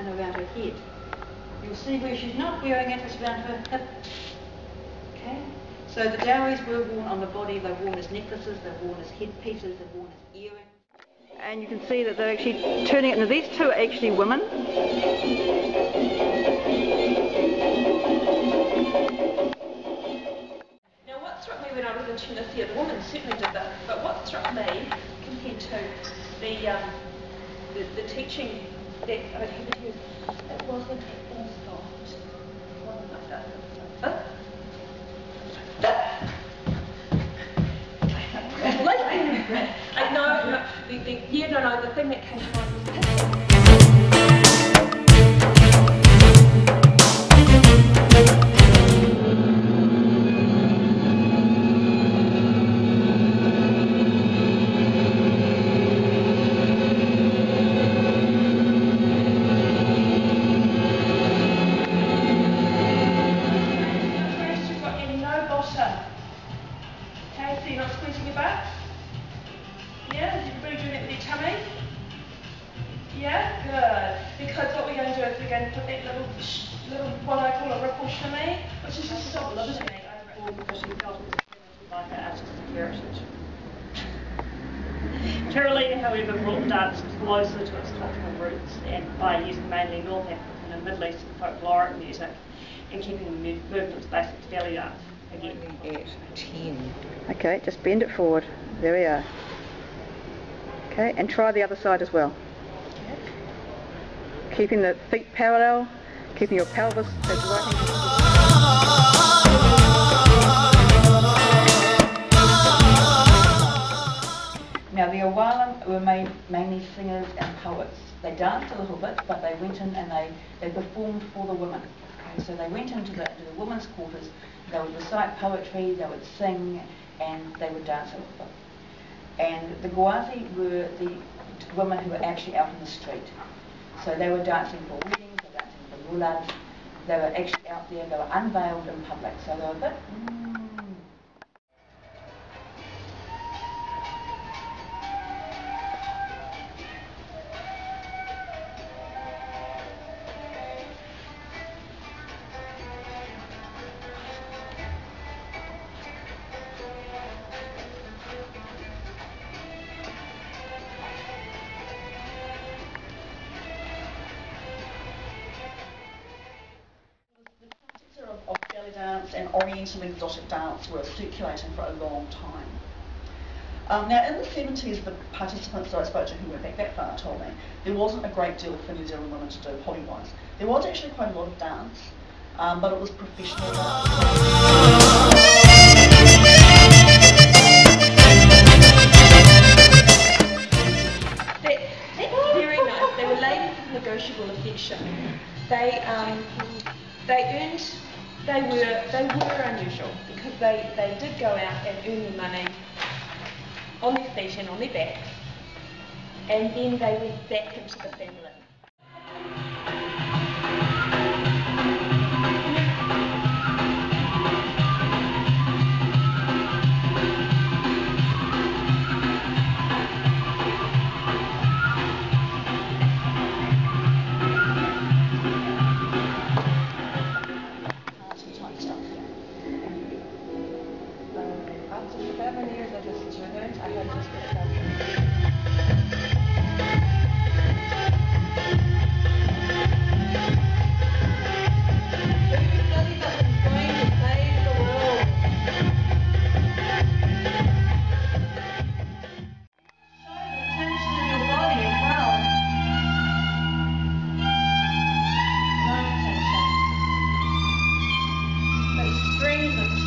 and around her head. You'll see where she's not wearing it, it's around her hip. Okay? So the dowries were worn on the body, they're worn as necklaces, they're worn as headpieces, they're worn as earrings. And you can see that they're actually turning it, now these two are actually women. Now what struck me when I was in Tunisia, the woman certainly did that, but what struck me compared to the um, the, the teaching that I had used, it wasn't all soft. It wasn't like that. I know, no, the, the, yeah, no, no, the thing that came to mind was Because what we're going to do is we're going to put that little, sh- little what I call a ripple shimmy, which is just stop lifting it over it. because she felt it was like her artistic heritage. Carolina, however, brought dance closer to its cultural roots and by using mainly North African and Middle Eastern folkloric music and keeping the mu- movements basic to belly dance. Again, Eight, ten. Okay, just bend it forward. There we are. Okay, and try the other side as well. Keeping the feet parallel, keeping your pelvis as. Now the Awalim were made mainly singers and poets. They danced a little bit, but they went in and they, they performed for the women. Okay, so they went into the, into the women's quarters, they would recite poetry, they would sing, and they would dance a little bit. And the Ghawazi were the women who were actually out in the street. So they were dancing for weddings, they were dancing for mulads, they were actually out there, they were unveiled in public. So they were a bit... mm, and oriental exotic dance were circulating for a long time. Um, now, in the 70s, the participants that I spoke to who went back that far told me there wasn't a great deal for New Zealand women to do hobby-wise. There was actually quite a lot of dance, um, but it was professional negotiable affection. They um, they earned they were they were unusual because they, they did go out and earn their money on their feet and on their backs, and then they went back into the family. Praise Him.